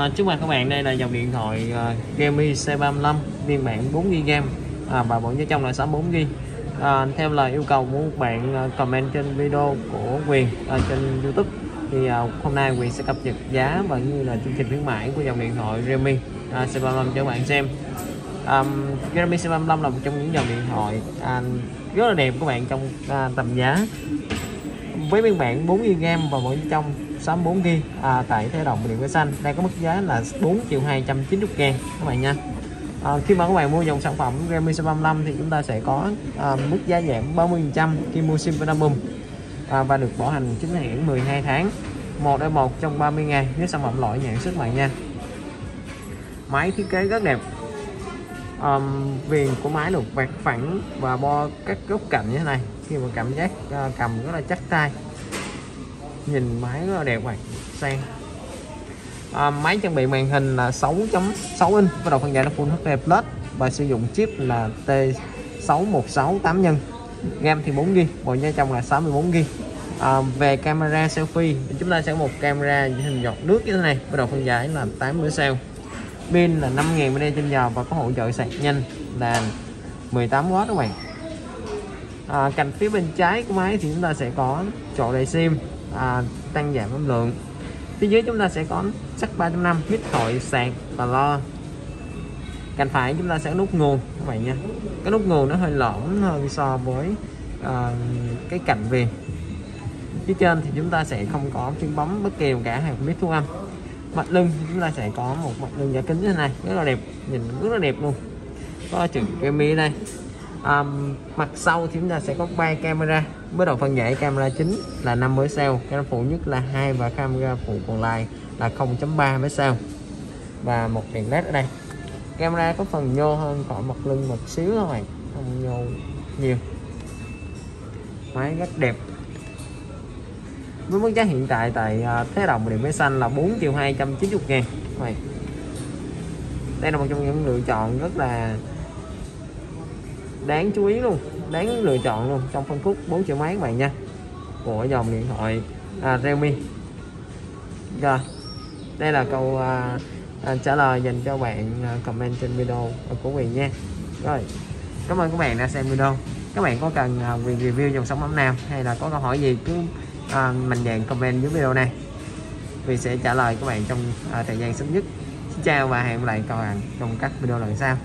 À, trước mặt các bạn đây là dòng điện thoại uh, Gemi C35 phiên bản 4GB à, và bộ nhớ trong là 64GB à, theo lời yêu cầu của bạn uh, comment trên video của Quyền uh, trên YouTube thì uh, hôm nay Quyền sẽ cập nhật giá và như là chương trình khuyến mãi của dòng điện thoại Realme uh, C35 cho các bạn xem. Um, Realme C35 là một trong những dòng điện thoại uh, rất là đẹp các bạn trong uh, tầm giá với biên bản 4GB và bộ trong 64GB à, tại Thế Đồng Điện Quế Xanh. Đang có mức giá là 4 triệu 290 ngàn các bạn nha. À, khi mà các bạn mua dòng sản phẩm Redmi C35 thì chúng ta sẽ có à, mức giá giảm 30% khi mua sim Platinum. À, và được bảo hành chính hãng 12 tháng một đôi một trong 30 ngày nếu sản phẩm loại nhãn sức mạnh nha. Máy thiết kế rất đẹp. Um, viền của máy được vạt phẳng và bo các góc cạnh như thế này khi mà cảm giác uh, cầm rất là chắc tay. Nhìn máy rất là đẹp này sang. À, máy trang bị màn hình là 6.6 inch và đầu phân giải là Full HD Plus và sử dụng chip là T6168 nhân. RAM thì 4GB bộ nhớ trong là 64GB à, về camera selfie chúng ta sẽ có một camera hình giọt nước như thế này với đầu phân giải là 80 sao. Pin là 5000 mAh và có hỗ trợ sạc nhanh là 18W các bạn à, cạnh phía bên trái của máy thì chúng ta sẽ có chỗ đầy sim à, tăng giảm âm lượng. Phía dưới chúng ta sẽ có sắc 3.5 hít thoại sạc và lo. Cạnh phải chúng ta sẽ có nút nguồn các bạn nha. Cái nút nguồn nó hơi lõm hơn so với à, cái cạnh viền. Phía trên thì chúng ta sẽ không có chuyên bấm bất kỳ một cả hàng mít thu âm. Mặt lưng chúng ta sẽ có một mặt lưng giả kính như thế này rất là đẹp nhìn rất là đẹp luôn. Có chữ Grammy đây um, mặt sau thì chúng ta sẽ có ba camera. Với đầu phân giải camera chính là 50 sao. Camera phụ nhất là hai và camera phụ còn lại là 0.3 sao. Và một đèn led ở đây. Camera có phần nhô hơn khỏi mặt lưng một xíu thôi không nhô nhiều. Máy rất đẹp. Với mức giá hiện tại tại ờ, Thế Đồng điện máy xanh là 4 triệu 290 ngàn. Đây là một trong những lựa chọn rất là đáng chú ý luôn đáng lựa chọn luôn trong phân khúc 4 triệu mấy các bạn nha. Của dòng điện thoại à, Realme. Rồi đây là câu à, à, trả lời dành cho bạn à, comment trên video của quyền nha. Rồi cảm ơn các bạn đã xem video. Các bạn có cần à, quyền review dòng sóng ấm nào hay là có câu hỏi gì cứ à, mình dạng comment dưới video này. Vì sẽ trả lời các bạn trong à, thời gian sớm nhất. Xin chào và hẹn gặp lại các bạn trong các video lần sau.